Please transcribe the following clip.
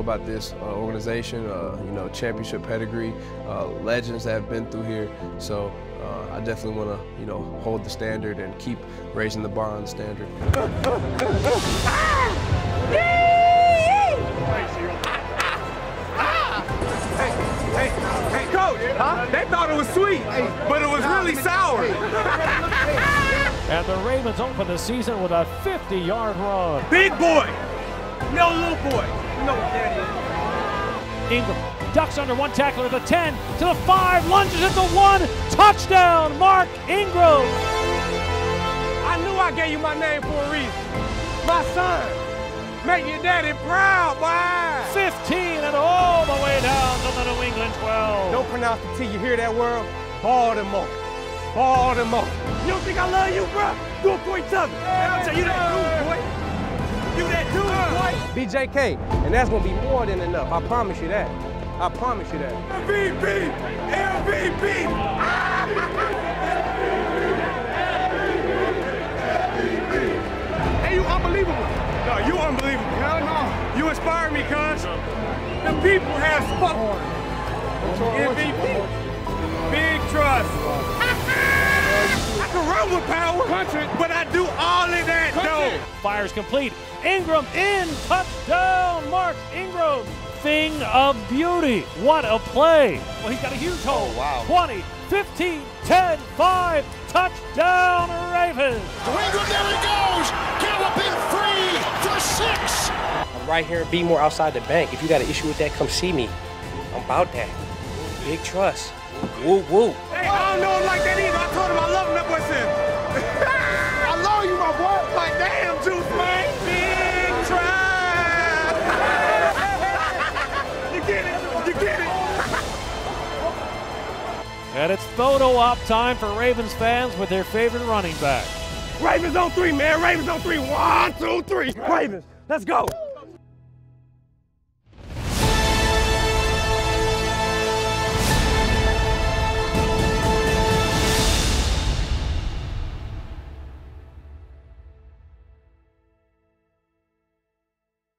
know about this uh, organization. Uh, you know, championship pedigree, uh, legends that have been through here. So uh, I definitely want to, you know, hold the standard and keep raising the bar on the standard. Hey, hey, coach, huh? they thought it was sweet, but it was really sour. And the Ravens open the season with a 50-yard run. Big boy, no little boy. You know what that is. Ingram ducks under one tackler to the 10, to the 5, lunges at the 1, touchdown, Mark Ingram. I knew I gave you my name for a reason. My son, make your daddy proud, boy. 15 and all the way down to the New England 12. Don't pronounce it till you hear that word. Baltimore. Baltimore. You don't think I love you, bro? Do it for each other. I'll tell you that too, boy. You that too, uh. boy. BJK, and that's gonna be more than enough. I promise you that. I promise you that. MVP! MVP! hey, you unbelievable. No, you unbelievable. Hell no. You inspire me, cuz. The people have spoken. MVP. Big Truss. I can run with power, Country. but I Fires complete. Ingram in. Touchdown, Mark Ingram. Thing of beauty. What a play. Well, he's got a huge hole. Oh, wow. 20, 15, 10, 5. Touchdown, Ravens. Ingram, there he goes. Galloping free for six. I'm right here in More outside the bank. If you got an issue with that, come see me. I'm about that. Big Truss. Woo woo. Hey, I don't know And it's photo op time for Ravens fans with their favorite running back. Ravens on three, man. Ravens on three. One, two, three. Ravens, let's go.